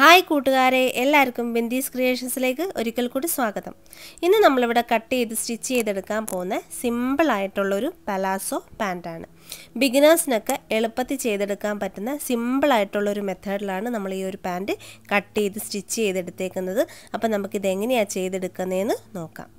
Hi കൂട്ടുകാരെ. എല്ലാവർക്കും ബിന്ദീസ് ക്രിയേഷൻസിലേക്ക് ഒരിക്കൽ കൂടി സ്വാഗതം. ഇന്ന് നമ്മളിവിടെ കട്ട് ചെയ്ത് സ്റ്റിച്ച് ചെയ്തെടുക്കാൻ പോകുന്ന സിമ്പിളായിട്ടുള്ളൊരു പലാസോ പാന്റാണ് ബിഗിനേഴ്സിനൊക്കെ എളുപ്പത്തിൽ ചെയ്തെടുക്കാൻ പറ്റുന്ന സിമ്പിളായിട്ടുള്ളൊരു മെത്തേഡിലാണ് നമ്മൾ ഈ ഒരു പാന്റ് കട്ട് ചെയ്ത് സ്റ്റിച്ച് ചെയ്തെടുത്തേക്കുന്നത്. അപ്പോൾ നമുക്കിത് എങ്ങനെയാണ് ചെയ്തെടുക്കുന്നതെന്ന് നോക്കാം.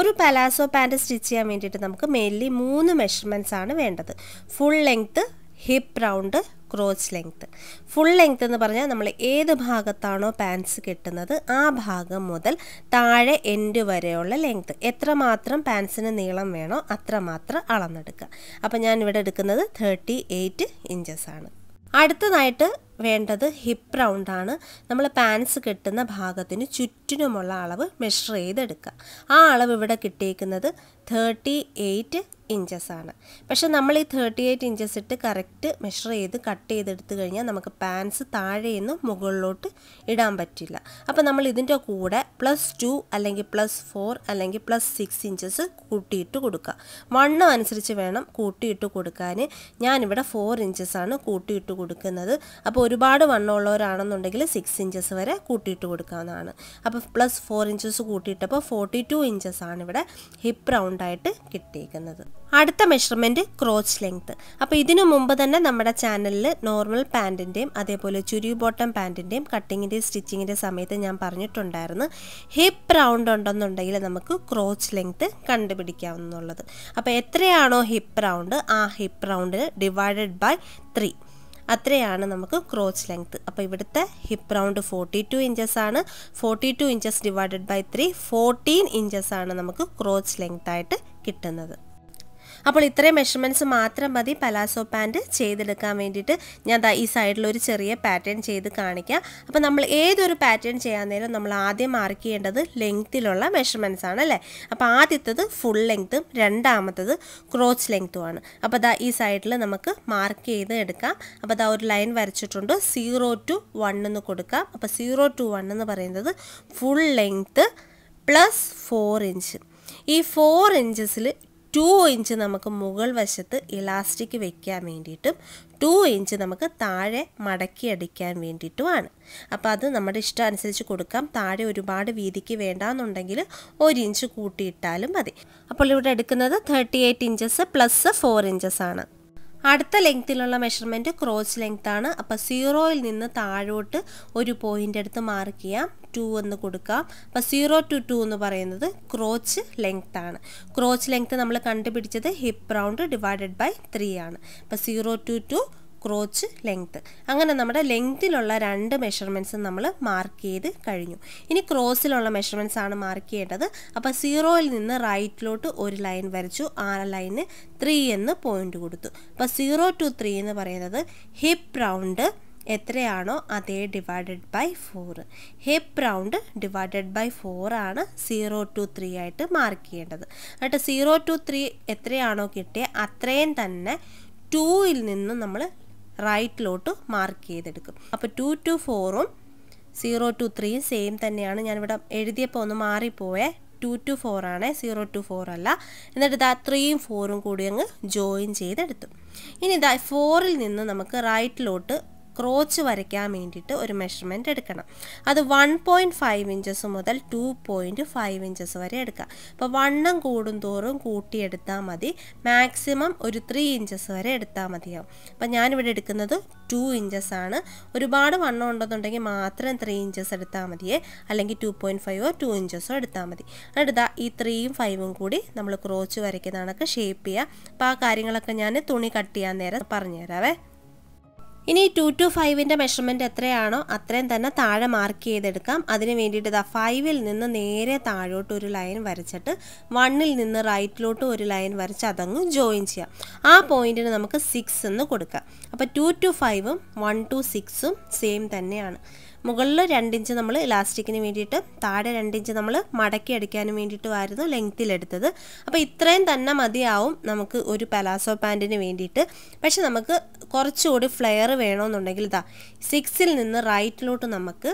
ഒരു പലാസോ പാന്റ് സ്റ്റിച്ച് ചെയ്യാൻ വേണ്ടിയിട്ട് നമുക്ക് മെയിൻലി മൂന്ന് മെഷർമെന്റ്സ് ആണ് വേണ്ടത്. Full length hip round crotch length full length എന്ന് പറഞ്ഞാൽ നമ്മൾ ഏത് ഭാഗത്താണോ പാൻസ് കിട്ടുന്നത് ആ ഭാഗം മുതൽ താഴെ എൻഡ് വരെയുള്ള ലെങ്ത്ത് എത്രമാത്രം പാൻസിന് നീളം വേണോ അത്രമാത്രം അളന്നെടുക്കുക. അപ്പോൾ ഞാൻ ഇവിടെ എടുക്കുന്നത് തേർട്ടി എയ്റ്റ് ഇഞ്ചസ് ആണ്. അടുത്തതായിട്ട് വേണ്ടത് ഹിപ്പ് റൗണ്ടാണ് നമ്മൾ പാൻസ് കെട്ടുന്ന ഭാഗത്തിന് ചുറ്റിനുമുള്ള അളവ് മെഷർ ചെയ്തെടുക്കുക. ആ അളവ് ഇവിടെ കിട്ടിയിരിക്കുന്നത് തേർട്ടി എയ്റ്റ് ഇഞ്ചസ് ആണ്. പക്ഷെ നമ്മൾ ഈ തേർട്ടി എയ്റ്റ് ഇഞ്ചസ് ഇട്ട് കറക്റ്റ് മെഷർ ചെയ്ത് കട്ട് ചെയ്തെടുത്ത് കഴിഞ്ഞാൽ നമുക്ക് പാൻസ് താഴെ നിന്ന് മുകളിലോട്ട് ഇടാൻ പറ്റില്ല. അപ്പോൾ നമ്മൾ ഇതിന്റെ കൂടെ പ്ലസ് ടു അല്ലെങ്കിൽ പ്ലസ് ഫോർ അല്ലെങ്കിൽ പ്ലസ് സിക്സ് ഇഞ്ചസ് കൂട്ടിയിട്ട് കൊടുക്കുക. വണ്ണം അനുസരിച്ച് വേണം കൂട്ടിയിട്ട് കൊടുക്കാൻ. ഞാനിവിടെ ഫോർ ഇഞ്ചസ് ആണ് കൂട്ടിയിട്ട് കൊടുക്കുന്നത്. അപ്പോൾ ഒരുപാട് വണ്ണമുള്ളവരാണെന്നുണ്ടെങ്കിൽ സിക്സ് ഇഞ്ചസ് വരെ കൂട്ടിയിട്ട് കൊടുക്കാവുന്നതാണ്. അപ്പോൾ പ്ലസ് ഫോർ ഇഞ്ചസ് കൂട്ടിയിട്ടപ്പോൾ ഫോർട്ടി ടു ഇഞ്ചസ് ആണ് ഇവിടെ ഹിപ്പ് റൗണ്ടായിട്ട് കിട്ടിയിരിക്കുന്നത് അടുത്ത മെഷർമെന്റ് ക്രോച്ച് ലെങ്ത്ത് അപ്പോൾ ഇതിനു മുമ്പ് തന്നെ നമ്മുടെ ചാനലിൽ നോർമൽ പാന്റിന്റെയും അതേപോലെ ചുരി ബോട്ടം പാന്റിന്റെയും കട്ടിങ്ങിന്റെയും സ്റ്റിച്ചിങ്ങിന്റെ സമയത്ത് ഞാൻ പറഞ്ഞിട്ടുണ്ടായിരുന്നു. ഹിപ്പ് റൗണ്ട് ഉണ്ടെന്നുണ്ടെങ്കിൽ നമുക്ക് ക്രോച്ച് ലെങ്ത്ത് കണ്ടുപിടിക്കാവുന്നുള്ളത് അപ്പോൾ എത്രയാണോ ഹിപ്പ് റൗണ്ട് ആ ഹിപ്പ് റൗണ്ടിന് ഡിവൈഡഡ് ബൈ ത്രീ അത്രയാണ് നമുക്ക് ക്രോച്ച് ലെങ്ത്ത് അപ്പോൾ ഇവിടുത്തെ hip round forty two inches ആണ്. Forty two inches divided by three fourteen inches ആണ് നമുക്ക് ക്രോച്ച് ലെങ്ത് ആയിട്ട് കിട്ടുന്നത്. അപ്പോൾ ഇത്രയും മെഷർമെന്റ്സ് മാത്രം മതി പലാസോ പാന്റ് ചെയ്തെടുക്കാൻ വേണ്ടിയിട്ട്. ഞാൻ ദാ ഈ സൈഡിലൊരു ചെറിയ പാറ്റേൺ ചെയ്ത് കാണിക്കാം. അപ്പോൾ നമ്മൾ ഏതൊരു പാറ്റേൺ ചെയ്യാൻ നേരം നമ്മൾ ആദ്യം മാർക്ക് ചെയ്യേണ്ടത് ലെങ്ത്തിലുള്ള മെഷർമെന്റ്സ് ആണ് അല്ലേ? അപ്പോൾ ആദ്യത്തത് ഫുൾ ലെങ്ത്തും രണ്ടാമത്തത് ക്രോച്ച് ലെങ്ത്തുമാണ് അപ്പോൾ ദാ ഈ സൈഡിൽ നമുക്ക് മാർക്ക് ചെയ്ത് എടുക്കാം. അപ്പോൾ ദാ ഒരു ലൈൻ വരച്ചിട്ടുണ്ട്. സീറോ ടു വൺ എന്ന് കൊടുക്കാം. അപ്പോൾ സീറോ ടു വൺ എന്ന് പറയുന്നത് full length plus four inch ഈ ഫോർ ഇഞ്ചസിൽ ടു ഇഞ്ച് നമുക്ക് മുകൾ വശത്ത് ഇലാസ്റ്റിക് വെക്കാൻ വേണ്ടിയിട്ടും ടു ഇഞ്ച് നമുക്ക് താഴെ മടക്കി അടിക്കാൻ വേണ്ടിയിട്ടുമാണ്. അപ്പോൾ അത് നമ്മുടെ ഇഷ്ടം അനുസരിച്ച് കൊടുക്കാം. താഴെ ഒരുപാട് വീതിക്ക് വേണ്ടാന്നുണ്ടെങ്കിൽ ഒരു ഇഞ്ച് കൂട്ടിയിട്ടാലും മതി. അപ്പോൾ ഇവിടെ എടുക്കുന്നത് thirty eight inches plus four inches ആണ്. അടുത്ത ലെങ്ത്തിലുള്ള മെഷർമെന്റ് ക്രോസ് ലെങ്ത് ആണ്. അപ്പോൾ സീറോയിൽ നിന്ന് താഴോട്ട് ഒരു പോയിന്റ് എടുത്ത് മാർക്ക് ചെയ്യാം. ടു എന്ന് കൊടുക്കാം. അപ്പോൾ സീറോ ടു ടു എന്ന് പറയുന്നത് ക്രോച്ച് ലെങ്ത് ആണ്. ക്രോച്ച് ലെങ്ത് നമ്മൾ കണ്ടുപിടിച്ചത് hip round divided by three ആണ്. അപ്പോൾ zero two two crotch length അങ്ങനെ നമ്മുടെ ലെങ്തിലുള്ള രണ്ട് മെഷർമെന്റ്സ് നമ്മൾ മാർക്ക് ചെയ്ത് കഴിഞ്ഞു. ഇനി ക്രോസിലുള്ള മെഷർമെന്റ്സ് ആണ് മാർക്ക് ചെയ്യേണ്ടത്. അപ്പോൾ സീറോയിൽ നിന്ന് റൈറ്റിലോട്ട് ഒരു ലൈൻ വരച്ചു. ആ ലൈന് ത്രീ എന്ന് പോയിന്റ് കൊടുത്തു. അപ്പോൾ സീറോ ടു ത്രീ എന്ന് പറയുന്നത് ഹിപ്പ് റൗണ്ട് എത്രയാണോ അതേ divided by four hip round divided by ആണ് സീറോ ടു ത്രീ ആയിട്ട് മാർക്ക് ചെയ്യേണ്ടത്. എന്നിട്ട് സീറോ ടു ത്രീ എത്രയാണോ കിട്ടിയ അത്രയും തന്നെ ടൂയിൽ നിന്ന് നമ്മൾ റൈറ്റിലോട്ട് മാർക്ക് ചെയ്തെടുക്കും. അപ്പോൾ ടു ടു ഫോറും സീറോ ടു ത്രീയും സെയിം തന്നെയാണ്. ഞാനിവിടെ എഴുതിയപ്പോൾ ഒന്ന് മാറിപ്പോയേ. ടു ടു ആണ് സീറോ ടു ഫോർ അല്ല. എന്നിട്ട് ഇതാ ത്രീയും ഫോറും കൂടി അങ്ങ് ജോയിൻ ചെയ്തെടുത്തു. ഇനി ഇതാ ഫോറിൽ നിന്ന് നമുക്ക് റൈറ്റിലോട്ട് ക്രോച്ച് വരയ്ക്കാൻ വേണ്ടിയിട്ട് ഒരു മെഷർമെന്റ് എടുക്കണം. അത് വൺ പോയിന്റ് ഫൈവ് ഇഞ്ചസ് മുതൽ ടു പോയിന്റ് ഫൈവ് ഇഞ്ചസ് വരെ എടുക്കാം. അപ്പോൾ വണ്ണം കൂടും തോറും കൂട്ടിയെടുത്താൽ മതി. മാക്സിമം ഒരു ത്രീ ഇഞ്ചസ് വരെ എടുത്താൽ മതിയാവും. അപ്പോൾ ഞാനിവിടെ എടുക്കുന്നത് ടു ഇഞ്ചസ് ആണ്. ഒരുപാട് വണ്ണം ഉണ്ടെന്നുണ്ടെങ്കിൽ മാത്രം ത്രീ ഇഞ്ചസ് എടുത്താൽ മതിയേ. അല്ലെങ്കിൽ ടു പോയിന്റ് ഫൈവോ ടു ഇഞ്ചസോ എടുത്താൽ മതി. എടുത്താൽ ഈ ത്രീയും ഫൈവും കൂടി നമ്മൾ ക്രോച്ച് വരയ്ക്കുന്ന കണക്ക് ഷേപ്പ് ചെയ്യുക അപ്പോൾ ആ കാര്യങ്ങളൊക്കെ ഞാൻ തുണി കട്ട് ചെയ്യാൻ നേരം പറഞ്ഞുതരാവേ. ഇനി ടു ടു ഫൈവിന്റെ മെഷർമെന്റ് എത്രയാണോ അത്രയും തന്നെ താഴെ മാർക്ക് ചെയ്തെടുക്കാം. അതിന് വേണ്ടിയിട്ട് ഇതാ ഫൈവിൽ നിന്ന് നേരെ താഴോട്ട് ഒരു ലൈൻ വരച്ചിട്ട് വണ്ണിൽ നിന്ന് റൈറ്റിലോട്ട് ഒരു ലൈൻ വരച്ച് അതങ്ങ് ജോയിൻ ചെയ്യാം. ആ പോയിന്റിന് നമുക്ക് സിക്സ് എന്ന് കൊടുക്കാം. അപ്പോൾ ടു ടു ഫൈവും വൺ ടു സിക്സും സെയിം തന്നെയാണ്. മുകളിൽ രണ്ടിഞ്ച് നമ്മൾ ഇലാസ്റ്റിക്കിന് വേണ്ടിയിട്ട് താഴെ രണ്ടിഞ്ച് നമ്മൾ മടക്കി അടിക്കാനും വേണ്ടിയിട്ടുമായിരുന്നു ലെങ്ത്തിലെടുത്തത്. അപ്പോൾ ഇത്രയും തന്നെ മതിയാവും നമുക്ക് ഒരു പലാസോ പാന്റിന് വേണ്ടിയിട്ട്. പക്ഷെ നമുക്ക് കുറച്ചുകൂടി ഫ്ലെയർ വേണമെന്നുണ്ടെങ്കിൽ ഇതാ സിക്സിൽ നിന്ന് റൈറ്റിലോട്ട് നമുക്ക്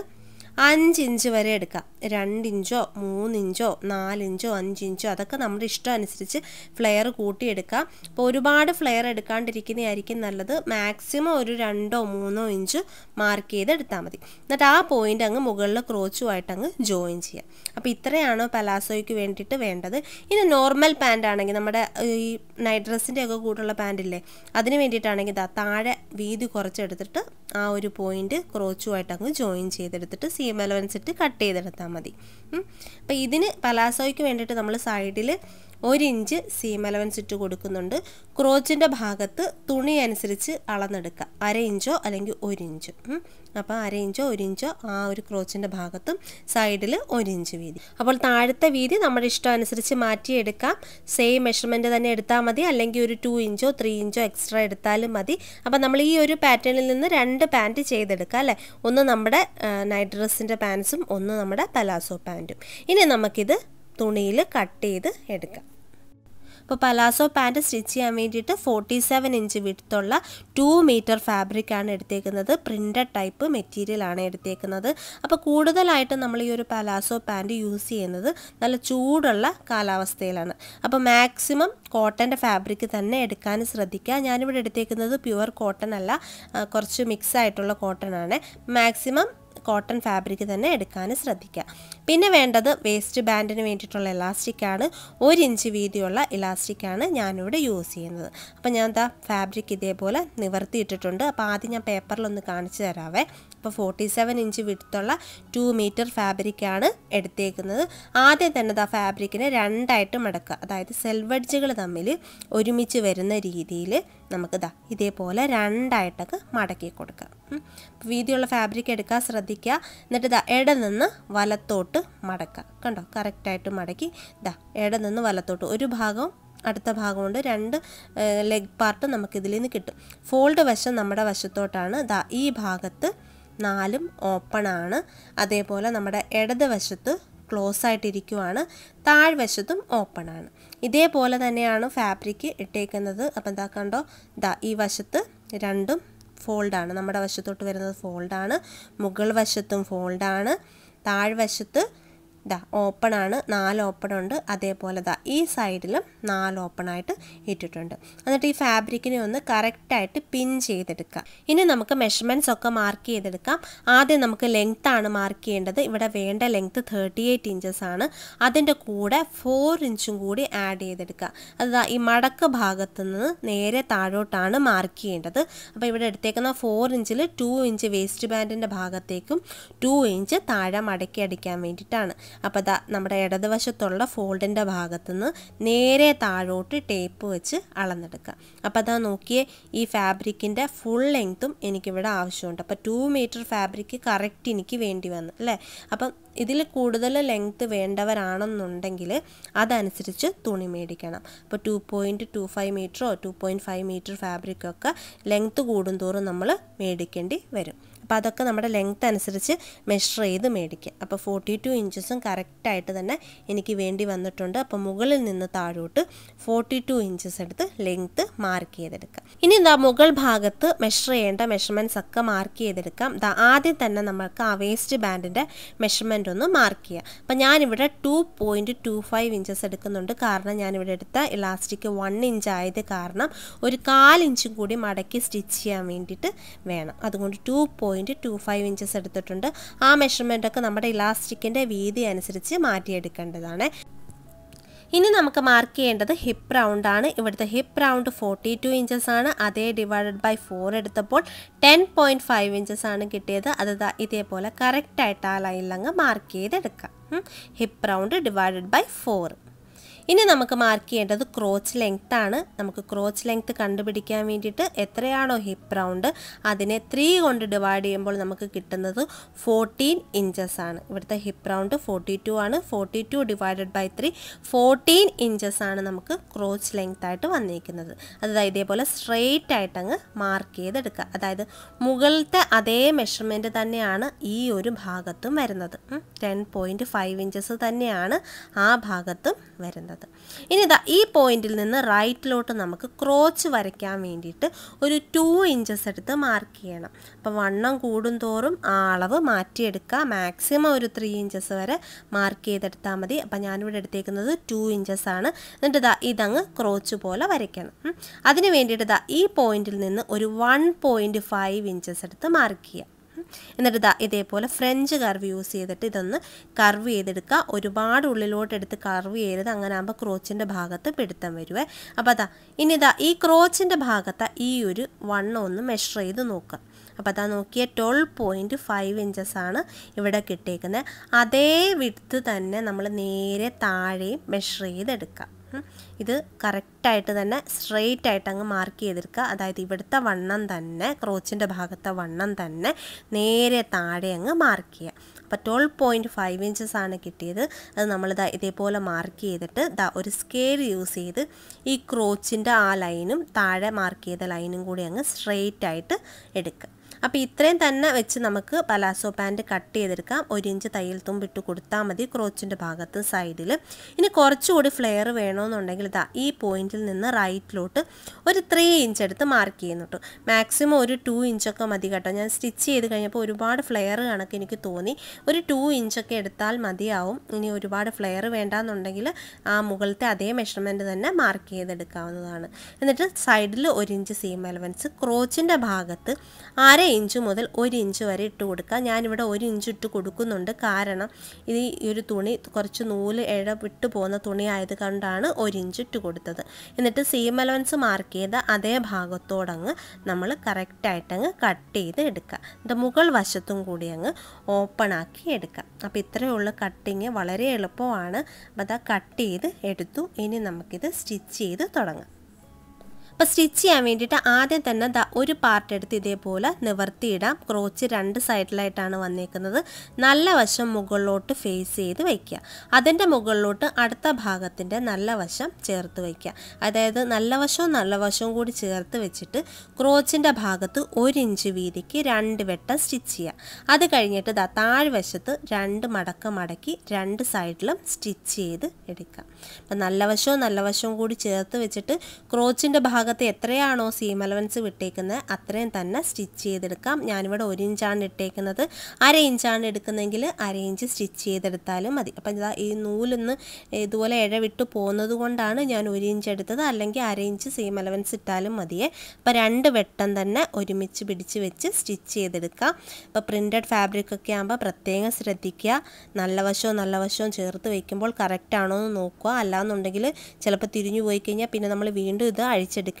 അഞ്ച് ഇഞ്ച് വരെ എടുക്കാം. രണ്ടിഞ്ചോ മൂന്നിഞ്ചോ നാലിഞ്ചോ അഞ്ചിഞ്ചോ അതൊക്കെ നമ്മുടെ ഇഷ്ടം അനുസരിച്ച് ഫ്ലെയർ കൂട്ടിയെടുക്കാം. അപ്പോൾ ഒരുപാട് ഫ്ലെയർ എടുക്കാണ്ടിരിക്കുന്നതായിരിക്കും നല്ലത്. മാക്സിമം ഒരു രണ്ടോ മൂന്നോ ഇഞ്ച് മാർക്ക് ചെയ്ത് എടുത്താൽ മതി. എന്നിട്ട് ആ പോയിന്റ് അങ്ങ് മുകളിൽ ക്രോച്ചുമായിട്ട് അങ്ങ് ജോയിൻ ചെയ്യാം. അപ്പോൾ ഇത്രയാണോ പലാസോയ്ക്ക് വേണ്ടിയിട്ട് വേണ്ടത്. ഇനി നോർമൽ പാന്റ് ആണെങ്കിൽ നമ്മുടെ ഈ നൈറ്റ് ഡ്രസ്സിന്റെ ഒക്കെ കൂട്ടുള്ള ഇല്ലേ അതിന് വേണ്ടിയിട്ടാണെങ്കിൽ താഴെ വീതി കുറച്ചെടുത്തിട്ട് ആ ഒരു പോയിന്റ് ക്രോച്ചുമായിട്ട് അങ്ങ് ജോയിൻ ചെയ്തെടുത്തിട്ട് സീം അലവൻസ് ഇട്ട് കട്ട് ചെയ്തെടുത്താൽ മതി. അപ്പോൾ ഇതിന് പലാസോയ്ക്ക് വേണ്ടിയിട്ട് നമ്മൾ സൈഡിൽ ഒരു ഇഞ്ച് സീം അലവൻസ് ഇട്ട് കൊടുക്കുന്നുണ്ട്. ക്രോച്ചിന്റെ ഭാഗത്ത് തുണി അനുസരിച്ച് അളന്നെടുക്കുക. അര ഇഞ്ചോ അല്ലെങ്കിൽ ഒരു ഇഞ്ച് അപ്പോൾ അര ഇഞ്ചോ ഒരു ഇഞ്ചോ ആ ഒരു ക്രോച്ചിന്റെ ഭാഗത്തും സൈഡിൽ ഒരു ഇഞ്ച് വീതി. അപ്പോൾ താഴത്തെ വീതി നമ്മുടെ ഇഷ്ടം അനുസരിച്ച് മാറ്റിയെടുക്കാം സെയിം മെഷർമെന്റ് തന്നെ എടുത്താൽ മതി. അല്ലെങ്കിൽ ഒരു ടു ഇഞ്ചോ ത്രീ ഇഞ്ചോ എക്സ്ട്രാ എടുത്താലും മതി. അപ്പോൾ നമ്മൾ ഈ ഒരു പാറ്റേണിൽ നിന്ന് രണ്ട് പാന്റ് ചെയ്തെടുക്കാം അല്ലേ? ഒന്ന് നമ്മുടെ നൈറ്റ് ഡ്രസ്സിന്റെ പാൻസും ഒന്ന് നമ്മുടെ പലാസോ പാന്റും ഇനി നമുക്കിത് തുണിയിൽ കട്ട് ചെയ്ത് എടുക്കാം. അപ്പോൾ പലാസോ പാന്റ് സ്റ്റിച്ച് ചെയ്യാൻ വേണ്ടിയിട്ട് ഫോർട്ടി സെവൻ ഇഞ്ച് വിടുത്തുള്ള ടു മീറ്റർ ഫാബ്രിക് ആണ് എടുത്തേക്കുന്നത്. പ്രിന്റഡ് ടൈപ്പ് മെറ്റീരിയൽ ആണ് എടുത്തേക്കുന്നത്. അപ്പോൾ കൂടുതലായിട്ട് നമ്മൾ ഈ ഒരു പലാസോ പാന്റ് യൂസ് ചെയ്യുന്നത് നല്ല ചൂടുള്ള കാലാവസ്ഥയിലാണ്. അപ്പോൾ മാക്സിമം കോട്ടന്റെ ഫാബ്രിക് തന്നെ എടുക്കാൻ ശ്രദ്ധിക്കുക. ഞാനിവിടെ എടുത്തേക്കുന്നത് പ്യുവർ കോട്ടൺ അല്ല. കുറച്ച് മിക്സ് ആയിട്ടുള്ള കോട്ടൺ ആണ്. മാക്സിമം കോട്ടൺ ഫാബ്രിക് തന്നെ എടുക്കാൻ ശ്രദ്ധിക്കുക. പിന്നെ വേണ്ടത് വേസ്റ്റ് ബാൻഡിന് വേണ്ടിയിട്ടുള്ള ഇലാസ്റ്റിക്കാണ് ഒരു ഇഞ്ച് വീതിയുള്ള ഇലാസ്റ്റിക്കാണ് ഞാനിവിടെ യൂസ് ചെയ്യുന്നത്. അപ്പോൾ ഞാൻ എന്താ ഫാബ്രിക് ഇതേപോലെ നിവർത്തിയിട്ടിട്ടുണ്ട്. അപ്പോൾ ആദ്യം ഞാൻ പേപ്പറിലൊന്ന് കാണിച്ചു തരാവേ. അപ്പോൾ ഫോർട്ടി സെവൻ ഇഞ്ച് വിടുത്തുള്ള ടു മീറ്റർ ഫാബ്രിക്കാണ് എടുത്തേക്കുന്നത്. ആദ്യം തന്നെ ആ ഫാബ്രിക്കിനെ രണ്ടായിട്ട് മടക്കുക. അതായത് സെൽവഡ്ജുകൾ തമ്മിൽ ഒരുമിച്ച് വരുന്ന രീതിയിൽ നമുക്ക് ദാ ഇതേപോലെ രണ്ടായിട്ടൊക്കെ മടക്കി കൊടുക്കുക. വീതിയുള്ള ഫാബ്രിക് എടുക്കാൻ ശ്രദ്ധിക്കുക. എന്നിട്ട് ദാ ഇട നിന്ന് വലത്തോട്ട് മടക്കുക. കണ്ടോ? കറക്റ്റായിട്ട് മടക്കി ദാ ഇട നിന്ന് വലത്തോട്ട്. ഒരു ഭാഗം അടുത്ത ഭാഗം കൊണ്ട് രണ്ട് ലെഗ് പാർട്ട് നമുക്കിതിൽ നിന്ന് കിട്ടും. ഫോൾഡ് വശം നമ്മുടെ വശത്തോട്ടാണ് ദാ ഈ ഭാഗത്ത് നാലും ഓപ്പൺ ആണ് അതേപോലെ നമ്മുടെ ഇടത് വശത്ത് ക്ലോസ് ആയിട്ടിരിക്കുവാണ്. താഴ്വശത്തും ഓപ്പൺ ആണ് ഇതേപോലെ തന്നെയാണ് ഫാബ്രിക് ഇട്ടേക്കുന്നത്. അപ്പോൾ എന്താ കണ്ടോ ദാ ഈ വശത്ത് രണ്ടും ഫോൾഡാണ്. നമ്മുടെ വശത്തോട്ട് വരുന്നത് ഫോൾഡാണ്. മുകൾ വശത്തും ഫോൾഡാണ്. താഴ്വശത്ത് ദാ ഓപ്പൺ ആണ് നാല് ഓപ്പൺ ഉണ്ട് അതേപോലെ ദാ ഈ സൈഡിലും നാല് ഓപ്പൺ ആയിട്ട് ഇട്ടിട്ടുണ്ട്. എന്നിട്ട് ഈ ഫാബ്രിക്കിനെ ഒന്ന് കറക്റ്റായിട്ട് പിൻ ചെയ്തെടുക്കാം. ഇനി നമുക്ക് മെഷർമെന്റ്സ് ഒക്കെ മാർക്ക് ചെയ്തെടുക്കാം. ആദ്യം നമുക്ക് ലെങ്ത് ആണ് മാർക്ക് ചെയ്യേണ്ടത്. ഇവിടെ വേണ്ട ലെങ്ത് തേർട്ടി എയ്റ്റ് ഇഞ്ചസ് ആണ്. അതിന്റെ കൂടെ ഫോർ ഇഞ്ചും കൂടി ആഡ് ചെയ്തെടുക്കുക. അത് ഈ മടക്ക് ഭാഗത്ത് നിന്ന് നേരെ താഴോട്ടാണ് മാർക്ക് ചെയ്യേണ്ടത്. അപ്പോൾ ഇവിടെ എടുത്തേക്കുന്ന ഫോർ ഇഞ്ചിൽ ടു ഇഞ്ച് വേസ്റ്റ് ബാൻഡിന്റെ ഭാഗത്തേക്കും ടു ഇഞ്ച് താഴെ മടക്കി അടിക്കാൻ വേണ്ടിയിട്ടാണ്. അപ്പോൾ ദാ നമ്മുടെ ഇടതുവശത്തുള്ള ഫോൾഡിന്റെ ഭാഗത്തുനിന്ന് നേരെ താഴോട്ട് ടേപ്പ് വെച്ച് അളന്നെടുക്കുക. അപ്പോൾ അതാ നോക്കിയേ ഈ ഫാബ്രിക്കിന്റെ ഫുൾ ലെങ്ത്തും എനിക്കിവിടെ ആവശ്യമുണ്ട്. അപ്പോൾ ടു മീറ്റർ ഫാബ്രിക്ക് കറക്റ്റ് എനിക്ക് വേണ്ടി വന്നു അല്ലേ? അപ്പം ഇതിൽ കൂടുതൽ ലെങ്ത്ത് വേണ്ടവരാണെന്നുണ്ടെങ്കിൽ അതനുസരിച്ച് തുണി മേടിക്കണം. അപ്പോൾ ടു പോയിന്റ് ടു ഫൈവ് മീറ്ററോ ടു പോയിന്റ് ഫൈവ് മീറ്റർ ഫാബ്രിക്കൊക്കെ ലെങ്ത്ത് കൂടുന്തോറും നമ്മൾ മേടിക്കേണ്ടി വരും. അപ്പോൾ അതൊക്കെ നമ്മുടെ ലെങ്ത്ത് അനുസരിച്ച് മെഷർ ചെയ്ത് മേടിക്കുക അപ്പോൾ ഫോർട്ടി ടു ഇഞ്ചസും കറക്റ്റായിട്ട് തന്നെ എനിക്ക് വേണ്ടി വന്നിട്ടുണ്ട്. അപ്പോൾ മുകളിൽ നിന്ന് താഴോട്ട് ഫോർട്ടി ടു ഇഞ്ചസ് എടുത്ത് ലെങ്ത്ത് മാർക്ക് ചെയ്തെടുക്കാം. ഇനി എന്താ മുകൾ ഭാഗത്ത് മെഷർ ചെയ്യേണ്ട മെഷർമെന്റ്സ് ഒക്കെ മാർക്ക് ചെയ്തെടുക്കാം. ദാ ആദ്യം തന്നെ നമ്മൾക്ക് ആ വേസ്റ്റ് ബാൻഡിന്റെ മെഷർമെന്റ് ഒന്ന് മാർക്ക് ചെയ്യാം. അപ്പോൾ ഞാനിവിടെ two point two five inches എടുക്കുന്നുണ്ട്. കാരണം ഞാനിവിടെ എടുത്ത ഇലാസ്റ്റിക് വൺ ഇഞ്ച് ആയത് കാരണം ഒരു കാലിഞ്ചും കൂടി മടക്കി സ്റ്റിച്ച് ചെയ്യാൻ വേണ്ടിയിട്ട് വേണം. അതുകൊണ്ട് two point two five inches എടുത്തിട്ടുണ്ട്. ആ മെഷർമെന്റൊക്കെ നമ്മുടെ ഇലാസ്റ്റിക്കിന്റെ വീതി അനുസരിച്ച് മാറ്റിയെടുക്കേണ്ടതാണ്. ഇനി നമുക്ക് മാർക്ക് ചെയ്യേണ്ടത് ഹിപ്പ് റൗണ്ട് ആണ്. ഇവിടുത്തെ hip round forty two inches ആണ്. അതേ ഡിവൈഡഡ് ബൈ ഫോർ എടുത്തപ്പോൾ ടെൻ പോയിന്റ് ഫൈവ് ഇഞ്ചസ് ആണ് കിട്ടിയത്. അത് ഇതേപോലെ കറക്റ്റായിട്ട് ആ ലൈനിലങ്ങ് മാർക്ക് ചെയ്തെടുക്കാം. Hip round divided by four ഇനി നമുക്ക് മാർക്ക് ചെയ്യേണ്ടത് ക്രോച്ച് ലെങ്ത് ആണ്. നമുക്ക് ക്രോച്ച് ലെങ്ത് കണ്ടുപിടിക്കാൻ വേണ്ടിയിട്ട് എത്രയാണോ ഹിപ്പ് റൗണ്ട് അതിനെ ത്രീ കൊണ്ട് ഡിവൈഡ് ചെയ്യുമ്പോൾ നമുക്ക് കിട്ടുന്നത് ഫോർട്ടീൻ ഇഞ്ചസ് ആണ്. ഇവിടുത്തെ ഹിപ്പ് റൗണ്ട് ഫോർട്ടി ടു ആണ്. Forty two divided by three fourteen inches ആണ് നമുക്ക് ക്രോച്ച് ലെങ്ത് ആയിട്ട് വന്നിരിക്കുന്നത് അതായത് ഇതേപോലെ സ്ട്രെയിറ്റ് ആയിട്ട് അങ്ങ് മാർക്ക് ചെയ്തെടുക്കുക. അതായത് മുകളിലത്തെ അതേ മെഷർമെന്റ് തന്നെയാണ് ഈ ഒരു ഭാഗത്തും വരുന്നത്. ടെൻ പോയിന്റ് ഫൈവ് ഇഞ്ചസ് തന്നെയാണ് ആ ഭാഗത്തും വരുന്നത്. വരേണ്ടത് ഇനി ഇതാ ഈ പോയിന്റിൽ നിന്ന് റൈറ്റിലോട്ട് നമുക്ക് ക്രോച്ച് വരയ്ക്കാൻ വേണ്ടിയിട്ട് ഒരു ടു ഇഞ്ചസ് എടുത്ത് മാർക്ക് ചെയ്യണം. അപ്പോൾ വണ്ണം കൂടുന്തോറും ആ അളവ് മാറ്റിയെടുക്കുക. മാക്സിമം ഒരു ത്രീ ഇഞ്ചസ് വരെ മാർക്ക് ചെയ്തെടുത്താൽ മതി. അപ്പം ഞാനിവിടെ എടുത്തേക്കുന്നത് ടു ഇഞ്ചസ് ആണ്. എന്നിട്ട് ഇതാ ഇതങ്ങ് ക്രോച്ച് പോലെ വരയ്ക്കണം. അതിന് വേണ്ടിയിട്ട് ഇതാ ഈ പോയിന്റിൽ നിന്ന് ഒരു വൺ പോയിന്റ് ഫൈവ് ഇഞ്ചസ് എടുത്ത് മാർക്ക് ചെയ്യുക. എന്നിട്ട് ഇതാ ഇതേപോലെ ഫ്രഞ്ച് കർവ് യൂസ് ചെയ്തിട്ട് ഇതൊന്ന് കർവ് ചെയ്തെടുക്കുക. ഒരുപാട് ഉള്ളിലോട്ട് എടുത്ത് കർവ് ചെയ്യരുത്. അങ്ങനെ ആകുമ്പോൾ ക്രോച്ചിന്റെ ഭാഗത്ത് പിടുത്തം വരുവേ. അപ്പോൾ അതാ ഇനി ഇതാ ഈ ക്രോച്ചിന്റെ ഭാഗത്ത് ഈ ഒരു വണ്ണം ഒന്ന് മെഷർ ചെയ്ത് നോക്കുക. അപ്പോൾ അതാ നോക്കിയ ട്വൽവ് പോയിന്റ് ഫൈവ് ഇഞ്ചസ് ആണ് ഇവിടെ കിട്ടിയേക്കുന്നത് അതേ വിടുത്ത് തന്നെ നമ്മൾ നേരെ താഴെയും മെഷർ ചെയ്തെടുക്കുക. ഉം. ഇത് കറക്റ്റായിട്ട് തന്നെ സ്ട്രെയിറ്റ് ആയിട്ട് അങ്ങ് മാർക്ക് ചെയ്തെടുക്കുക. അതായത് ഇവിടുത്തെ വണ്ണം തന്നെ ക്രോച്ചിന്റെ ഭാഗത്തെ വണ്ണം തന്നെ നേരെ താഴെ അങ്ങ് മാർക്ക് ചെയ്യുക. അപ്പോൾ ട്വൽവ് പോയിന്റ് ഫൈവ് ഇഞ്ചസ് ആണ് കിട്ടിയത്. അത് നമ്മളിതാ ഇതേപോലെ മാർക്ക് ചെയ്തിട്ട് ദാ ഒരു സ്കെയിൽ യൂസ് ചെയ്ത് ഈ ക്രോച്ചിന്റെ ആ ലൈനും താഴെ മാർക്ക് ചെയ്ത ലൈനും കൂടി അങ്ങ് സ്ട്രെയിറ്റ് ആയിട്ട് എടുക്കുക. അപ്പോൾ ഇത്രയും തന്നെ വെച്ച് നമുക്ക് പലാസോ പാന്റ് കട്ട് ചെയ്തെടുക്കാം. ഒരു ഇഞ്ച് തയ്യൽ തുമ്പിട്ട് കൊടുത്താൽ മതി ക്രോച്ചിന്റെ ഭാഗത്ത് സൈഡിൽ ഇനി കുറച്ചുകൂടി ഫ്ലെയർ വേണമെന്നുണ്ടെങ്കിൽ ഇതാ ഈ പോയിന്റിൽ നിന്ന് റൈറ്റിലോട്ട് ഒരു ത്രീ ഇഞ്ച് എടുത്ത് മാർക്ക് ചെയ്യുന്നുണ്ട് മാക്സിമം ഒരു ടു ഇഞ്ചൊക്കെ മതി കേട്ടോ. ഞാൻ സ്റ്റിച്ച് ചെയ്ത് കഴിഞ്ഞപ്പോൾ ഒരുപാട് ഫ്ലെയർ കണക്ക് എനിക്ക് തോന്നി. ഒരു ടു ഇഞ്ചൊക്കെ എടുത്താൽ മതിയാവും. ഇനി ഒരുപാട് ഫ്ലെയർ വേണ്ടാന്നുണ്ടെങ്കിൽ ആ മുകളിലത്തെ അതേ മെഷർമെന്റ് തന്നെ മാർക്ക് ചെയ്തെടുക്കാവുന്നതാണ്. എന്നിട്ട് സൈഡിൽ ഒരു ഇഞ്ച് സീം എലവൻസ് ക്രോച്ചിന്റെ ഭാഗത്ത് അര ഇഞ്ച് മുതൽ ഒരു ഇഞ്ച് വരെ ഇട്ട് കൊടുക്കുക. ഞാനിവിടെ ഒരു ഇഞ്ച് ഇട്ട് കൊടുക്കുന്നുണ്ട്. കാരണം ഇത് ഈ ഒരു തുണി കുറച്ച് നൂൽ ഇഴ വിട്ടു പോകുന്ന തുണി ആയത് കൊണ്ടാണ് ഒരു ഇഞ്ച് ഇട്ട് കൊടുത്തത്. എന്നിട്ട് സീം അലവൻസ് മാർക്ക് ചെയ്ത അതേ ഭാഗത്തോടങ്ങ് നമ്മൾ കറക്റ്റായിട്ടങ്ങ് കട്ട് ചെയ്ത് എടുക്കുക. എന്നിട്ട് മുകൾ വശത്തും കൂടി അങ്ങ് ഓപ്പൺ ആക്കി എടുക്കുക. അപ്പോൾ ഇത്രയേ ഉള്ളൂ കട്ടിങ് വളരെ എളുപ്പമാണ്. അപ്പോൾ അതാ കട്ട് ചെയ്ത് എടുത്തു. ഇനി നമുക്കിത് സ്റ്റിച്ച് ചെയ്ത് തുടങ്ങാം. അപ്പോൾ സ്റ്റിച്ച് ചെയ്യാൻ വേണ്ടിയിട്ട് ആദ്യം തന്നെ ദാ ഒരു പാർട്ട് എടുത്ത് ഇതേപോലെ നിവർത്തിയിടാം. ക്രോച്ച് രണ്ട് സൈഡിലായിട്ടാണ് വന്നേക്കുന്നത്. നല്ല വശം മുകളിലോട്ട് ഫേസ് ചെയ്ത് വയ്ക്കുക. അതിന്റെ മുകളിലോട്ട് അടുത്ത ഭാഗത്തിന്റെ നല്ല വശം ചേർത്ത് വയ്ക്കുക. അതായത് നല്ല വശവും നല്ല വശവും കൂടി ചേർത്ത് വെച്ചിട്ട് ക്രോച്ചിന്റെ ഭാഗത്ത് ഒരു ഇഞ്ച് വീതിക്ക് രണ്ട് വെട്ടം സ്റ്റിച്ച് ചെയ്യുക. അത് കഴിഞ്ഞിട്ട് ദാ താഴ്വശത്ത് രണ്ട് മടക്കം മടക്കി രണ്ട് സൈഡിലും സ്റ്റിച്ച് ചെയ്ത് എടുക്കുക. അപ്പം നല്ല വശവും നല്ല വശവും കൂടി ചേർത്ത് വെച്ചിട്ട് ക്രോച്ചിന്റെ ഭാഗത്ത് എത്രയാണോ സീം അലവൻസ് വിട്ടേക്കുന്നത് അത്രയും തന്നെ സ്റ്റിച്ച് ചെയ്തെടുക്കാം. ഞാനിവിടെ ഒരു ഇഞ്ചാണ് ഇട്ടേക്കുന്നത്. അര ഇഞ്ചാണ് എടുക്കുന്നതെങ്കിൽ അര ഇഞ്ച് സ്റ്റിച്ച് ചെയ്തെടുത്താലും മതി. അപ്പം ഇതാ ഈ നൂലൊന്ന് ഇതുപോലെ ഇഴ വിട്ട് പോകുന്നത് കൊണ്ടാണ് ഞാൻ ഒരു ഇഞ്ച് എടുത്തത്. അല്ലെങ്കിൽ അര ഇഞ്ച് സീം അലവൻസ് ഇട്ടാലും മതിയേ. അപ്പോൾ രണ്ട് വെട്ടം തന്നെ ഒരുമിച്ച് പിടിച്ച് വെച്ച് സ്റ്റിച്ച് ചെയ്തെടുക്കാം. ഇപ്പോൾ പ്രിന്റഡ് ഫാബ്രിക് ഒക്കെ ആകുമ്പോൾ പ്രത്യേകം ശ്രദ്ധിക്കുക. നല്ല വശവും നല്ല വശവും ചേർത്ത് വയ്ക്കുമ്പോൾ കറക്റ്റ് ആണോ എന്ന് നോക്കുക. അല്ലാന്നുണ്ടെങ്കിൽ ചിലപ്പോൾ തിരിഞ്ഞു പോയി കഴിഞ്ഞാൽ പിന്നെ നമ്മൾ വീണ്ടും ഇത്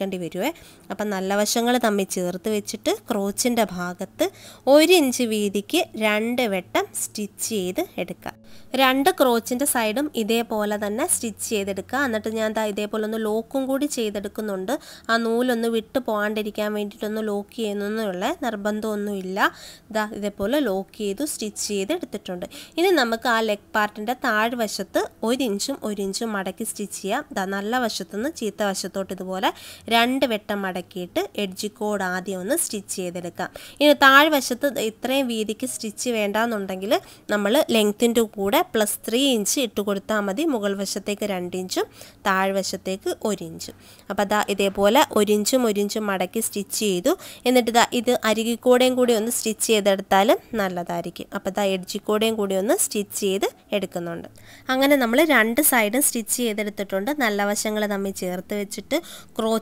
അഴിച്ചെടുക്കേണ്ടി വരുമേ അപ്പം നല്ല വശങ്ങൾ തമ്മിൽ ചേർത്ത് വെച്ചിട്ട് ക്രോച്ചിന്റെ ഭാഗത്ത് ഒരു ഇഞ്ച് വീതിക്ക് രണ്ട് വെട്ടം സ്റ്റിച്ച് ചെയ്ത് എടുക്കുക. രണ്ട് ക്രോച്ചിന്റെ സൈഡും ഇതേപോലെ തന്നെ സ്റ്റിച്ച് ചെയ്തെടുക്കുക. എന്നിട്ട് ഞാൻ ദാ ഇതേപോലെ ഒന്ന് ലോക്കും കൂടി ചെയ്തെടുക്കുന്നുണ്ട്. ആ നൂലൊന്ന് വിട്ട് പോകാണ്ടിരിക്കാൻ വേണ്ടിയിട്ടൊന്ന് ലോക്ക് ചെയ്യുന്നുള്ള നിർബന്ധമൊന്നുമില്ല. ഇതാ ഇതേപോലെ ലോക്ക് ചെയ്തു സ്റ്റിച്ച് ചെയ്ത് എടുത്തിട്ടുണ്ട്. ഇനി നമുക്ക് ആ ലെഗ് പാർട്ടിന്റെ താഴ്വശത്ത് ഒരു ഇഞ്ചും ഒരു ഇഞ്ചും മടക്കി സ്റ്റിച്ച് ചെയ്യാം. ദാ നല്ല വശത്തുനിന്ന് ചീത്ത വശത്തോട്ട് ഇതുപോലെ രണ്ട് വെട്ടം മടക്കിയിട്ട് എഡ്ജ് കോഡ് ആദ്യം ഒന്ന് സ്റ്റിച്ച് ചെയ്തെടുക്കാം. ഇനി താഴ്വശത്ത് ഇത്രയും വീതിക്ക് സ്റ്റിച്ച് വേണ്ടാന്നുണ്ടെങ്കിൽ നമ്മൾ ലെങ്ത്തിന്റെ കൂടെ പ്ലസ് ത്രീ ഇഞ്ച് ഇട്ട് കൊടുത്താൽ മതി. മുകൾ വശത്തേക്ക് രണ്ട് ഇഞ്ചും താഴ്വശത്തേക്ക് ഒരു ഇഞ്ചും അപ്പോൾ അതാ ഇതേപോലെ ഒരു ഇഞ്ചും ഇഞ്ചും മടക്കി സ്റ്റിച്ച് ചെയ്തു. എന്നിട്ട് ഇതാ ഇത് അരികിക്കൂടെയും കൂടി ഒന്ന് സ്റ്റിച്ച് ചെയ്തെടുത്താലും നല്ലതായിരിക്കും. അപ്പോൾ ഇതാ എഡ്ജിക്കൂടെയും കൂടി ഒന്ന് സ്റ്റിച്ച് ചെയ്ത് എടുക്കുന്നുണ്ട്. അങ്ങനെ നമ്മൾ രണ്ട് സൈഡും സ്റ്റിച്ച് ചെയ്തെടുത്തിട്ടുണ്ട്. നല്ല വശങ്ങൾ തമ്മിൽ ചേർത്ത് വെച്ചിട്ട്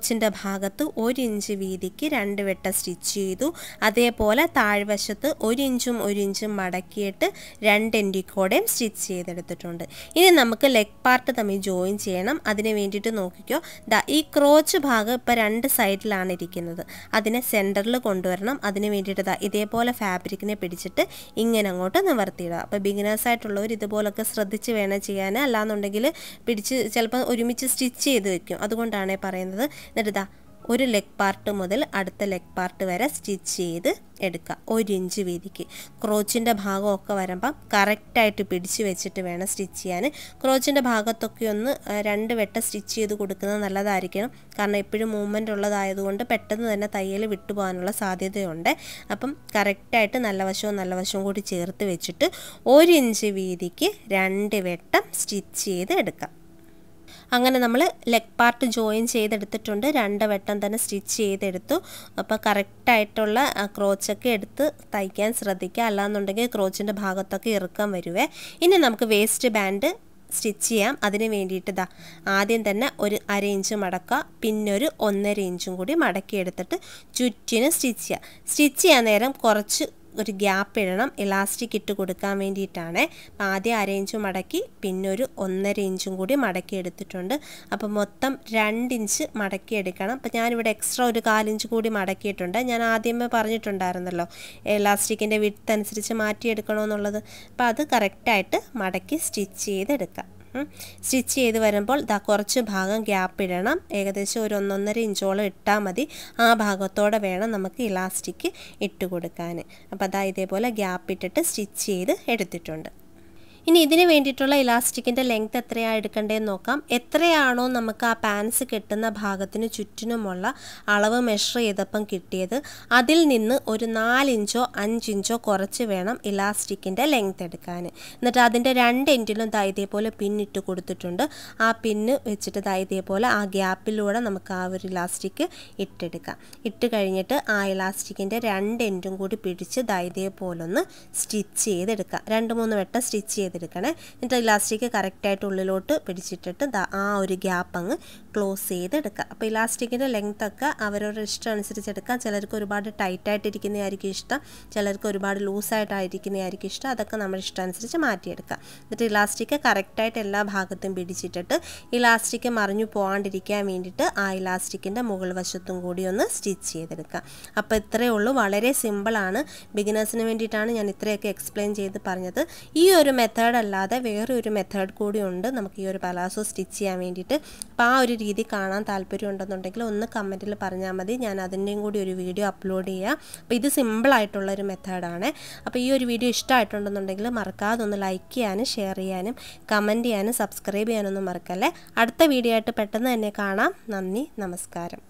ക്രോച്ചിന്റെ ഭാഗത്ത് ഒരു ഇഞ്ച് വീതിക്ക് രണ്ട് വെട്ട സ്റ്റിച്ച് ചെയ്തു. അതേപോലെ താഴ്വശത്ത് ഒരു ഇഞ്ചും ഒരു ഇഞ്ചും മടക്കിയിട്ട് രണ്ട് എൻഡിക്കോടെയും സ്റ്റിച്ച് ചെയ്തെടുത്തിട്ടുണ്ട്. ഇനി നമുക്ക് ലെഗ് പാർട്ട് തമ്മിൽ ജോയിൻ ചെയ്യണം. അതിന് വേണ്ടിയിട്ട് നോക്കിക്കോ. ദാ ഈ ക്രോച്ച് ഭാഗം ഇപ്പോൾ രണ്ട് സൈഡിലാണ് ഇരിക്കുന്നത്. അതിനെ സെന്ററിൽ കൊണ്ടുവരണം. അതിന് വേണ്ടിയിട്ട് ദാ ഇതേപോലെ ഫാബ്രിക്കിനെ പിടിച്ചിട്ട് ഇങ്ങനെ അങ്ങോട്ട് നിവർത്തിയിടുക. അപ്പോൾ ബിഗിനേഴ്സ് ആയിട്ടുള്ളവർ ഇതുപോലൊക്കെ ശ്രദ്ധിച്ച് വേണം ചെയ്യാൻ. അല്ലാന്നുണ്ടെങ്കിൽ പിടിച്ച് ചിലപ്പോൾ ഒരുമിച്ച് സ്റ്റിച്ച് ചെയ്ത് വെക്കും. അതുകൊണ്ടാണ് പറയുന്നത് എന്നിട്ട് ഒരു ലെഗ് പാർട്ട് മുതൽ അടുത്ത ലെഗ് പാർട്ട് വരെ സ്റ്റിച്ച് ചെയ്ത് എടുക്കുക. ഒരു ഇഞ്ച് വീതിക്ക്. ക്രോച്ചിന്റെ ഭാഗമൊക്കെ വരുമ്പം കറക്റ്റായിട്ട് പിടിച്ച് വെച്ചിട്ട് വേണം സ്റ്റിച്ച് ചെയ്യാൻ. ക്രോച്ചിന്റെ ഭാഗത്തൊക്കെ ഒന്ന് രണ്ട് വെട്ടം സ്റ്റിച്ച് ചെയ്ത് കൊടുക്കുന്നത് നല്ലതായിരിക്കണം. കാരണം എപ്പോഴും മൂവ്മെന്റ് ഉള്ളതായതുകൊണ്ട് പെട്ടെന്ന് തന്നെ തയ്യൽ വിട്ടുപോകാനുള്ള സാധ്യതയുണ്ട്. അപ്പം കറക്റ്റായിട്ട് നല്ല വശവും നല്ല വശവും കൂടി ചേർത്ത് വെച്ചിട്ട് ഒരു ഇഞ്ച് വീതിക്ക് രണ്ട് വെട്ടം സ്റ്റിച്ച് ചെയ്ത് എടുക്കാം. അങ്ങനെ നമ്മൾ ലെഗ് പാർട്ട് ജോയിൻ ചെയ്തെടുത്തിട്ടുണ്ട്. രണ്ട് വട്ടം തന്നെ സ്റ്റിച്ച് ചെയ്തെടുത്തു. അപ്പോൾ കറക്റ്റായിട്ടുള്ള ക്രോച്ചൊക്കെ എടുത്ത് തയ്ക്കാൻ ശ്രദ്ധിക്കുക. അല്ലാന്നുണ്ടെങ്കിൽ ക്രോച്ചിന്റെ ഭാഗത്തൊക്കെ ഇറുക്കം വരുവേ. ഇനി നമുക്ക് വേസ്റ്റ് ബാൻഡ് സ്റ്റിച്ച് ചെയ്യാം. അതിന് വേണ്ടിയിട്ട് ഇതാ ആദ്യം തന്നെ ഒരു അര ഇഞ്ച് മടക്കുക. പിന്നെ ഒരു ഒന്നര ഇഞ്ചും കൂടി മടക്കി എടുത്തിട്ട് ചുറ്റിന് സ്റ്റിച്ച് ചെയ്യുക. സ്റ്റിച്ച് ചെയ്യാൻ നേരം കുറച്ച് ഒരു ഗ്യാപ്പ് ഇടണം. ഇലാസ്റ്റിക് ഇട്ട് കൊടുക്കാൻ വേണ്ടിയിട്ടാണ്. അപ്പം ആദ്യം അര ഇഞ്ച് മടക്കി പിന്നെ ഒരു ഒന്നര ഇഞ്ചും കൂടി മടക്കി എടുത്തിട്ടുണ്ട്. അപ്പോൾ മൊത്തം രണ്ട് ഇഞ്ച് മടക്കി എടുക്കണം. അപ്പം ഞാനിവിടെ എക്സ്ട്രാ ഒരു കാലിഞ്ച് കൂടി മടക്കിയിട്ടുണ്ട്. ഞാൻ ആദ്യമേ പറഞ്ഞിട്ടുണ്ടായിരുന്നല്ലോ ഇലാസ്റ്റിക്കിന്റെ വിട്ടനുസരിച്ച് മാറ്റിയെടുക്കണമെന്നുള്ളത് അപ്പോൾ അത് കറക്റ്റായിട്ട് മടക്കി സ്റ്റിച്ച് ചെയ്തെടുക്കാം. സ്റ്റിച്ച് ചെയ്ത് വരുമ്പോൾ ദാ കുറച്ച് ഭാഗം ഗ്യാപ്പ് ഇടണം. ഏകദേശം ഒരു ഒന്നൊന്നര ഇഞ്ചോളം ഇട്ടാൽ മതി. ആ ഭാഗത്തോടെ വേണം നമുക്ക് ഇലാസ്റ്റിക് ഇട്ട് കൊടുക്കാൻ. അപ്പോൾ അതാ ഇതേപോലെ ഗ്യാപ്പ് ഇട്ടിട്ട് സ്റ്റിച്ച് ചെയ്ത് എടുത്തിട്ടുണ്ട്. ഇനി ഇതിന് വേണ്ടിയിട്ടുള്ള ഇലാസ്റ്റിക്കിന്റെ ലെങ്ത് എത്രയാണ് എടുക്കേണ്ടതെന്ന് നോക്കാം. എത്രയാണോ നമുക്ക് ആ പാൻസ് കെട്ടുന്ന ഭാഗത്തിന് ചുറ്റിനുമുള്ള അളവ് മെഷർ ചെയ്തപ്പം കിട്ടിയത്. അതിൽ നിന്ന് ഒരു നാലിഞ്ചോ അഞ്ചിഞ്ചോ കുറച്ച് വേണം ഇലാസ്റ്റിക്കിന്റെ ലെങ്ത് എടുക്കാൻ. എന്നിട്ട് അതിന്റെ രണ്ട് എൻഡിലും ദാ ഇതേപോലെ പിന്നിട്ട് കൊടുത്തിട്ടുണ്ട്. ആ പിന്ന് വെച്ചിട്ട് ദാ ഇതേപോലെ ആ ഗ്യാപ്പിലൂടെ നമുക്ക് ആ ഒരു ഇലാസ്റ്റിക് ഇട്ടെടുക്കാം. ഇട്ട് കഴിഞ്ഞിട്ട് ആ ഇലാസ്റ്റിക്കിന്റെ രണ്ട് എൻഡും കൂടി പിടിച്ച് ദാ ഇതേപോലെ ഒന്ന് സ്റ്റിച്ച് ചെയ്തെടുക്കാം. രണ്ട് മൂന്ന് വട്ടം സ്റ്റിച്ച് ചെയ്ത് എടുക്കണേ എന്നിട്ട് ഇലാസ്റ്റിക് കറക്റ്റായിട്ട് ഉള്ളിലോട്ട് പിടിച്ചിട്ടിട്ട് ആ ഒരു ഗ്യാപ്പ് അങ്ങ് ക്ലോസ് ചെയ്തെടുക്കുക. അപ്പോൾ ഇലാസ്റ്റിക്കിന്റെ ലെങ്ത് ഒക്കെ അവരവരുടെ ഇഷ്ടം അനുസരിച്ച് എടുക്കാം ചിലർക്ക് ഒരുപാട് ടൈറ്റായിട്ടിരിക്കുന്നതായിരിക്കും ഇഷ്ടം. ചിലർക്ക് ഒരുപാട് ലൂസായിട്ടായിരിക്കുന്നതായിരിക്കും ഇഷ്ടം. അതൊക്കെ നമ്മൾ ഇഷ്ടം അനുസരിച്ച് മാറ്റിയെടുക്കുക. എന്നിട്ട് ഇലാസ്റ്റിക് കറക്റ്റായിട്ട് എല്ലാ ഭാഗത്തും പിടിച്ചിട്ടിട്ട് ഇലാസ്റ്റിക് മറിഞ്ഞു പോകാണ്ടിരിക്കാൻ വേണ്ടിയിട്ട് ആ ഇലാസ്റ്റിക്കിന്റെ മുകൾ വശത്തും കൂടി ഒന്ന് സ്റ്റിച്ച് ചെയ്തെടുക്കുക. അപ്പോൾ ഇത്രയേ ഉള്ളൂ. വളരെ സിമ്പിളാണ് ബിഗിനേഴ്സിന് വേണ്ടിയിട്ടാണ് ഞാൻ ഇത്രയൊക്കെ എക്സ്പ്ലെയിൻ ചെയ്ത് പറഞ്ഞത്. ഈ ഒരു മെത്തേഡ് അല്ലാതെ വേറെ ഒരു മെത്തേഡ് കൂടി ഉണ്ട്. നമുക്ക് ഈ ഒരു പലാസോ സ്റ്റിച്ച് ചെയ്യാൻ വേണ്ടിയിട്ട്. അപ്പോൾ ആ ഒരു രീതി കാണാൻ താല്പര്യം ഉണ്ടെന്നുണ്ടെങ്കിൽ ഒന്ന് കമന്റിൽ പറഞ്ഞാൽ മതി. ഞാൻ അതിന്റെയും കൂടി ഒരു വീഡിയോ അപ്ലോഡ് ചെയ്യാം. അപ്പോൾ ഇത് സിമ്പിളായിട്ടുള്ളൊരു മെത്തേഡാണ് അപ്പോൾ ഈ ഒരു വീഡിയോ ഇഷ്ടമായിട്ടുണ്ടെന്നുണ്ടെങ്കിൽ മറക്കാതെ ഒന്ന് ലൈക്ക് ചെയ്യാനും ഷെയർ ചെയ്യാനും കമന്റ് ചെയ്യാനും സബ്സ്ക്രൈബ് ചെയ്യാനൊന്നും മറക്കല്ലേ. അടുത്ത വീഡിയോ ആയിട്ട് പെട്ടെന്ന് തന്നെ കാണാം. നന്ദി നമസ്കാരം.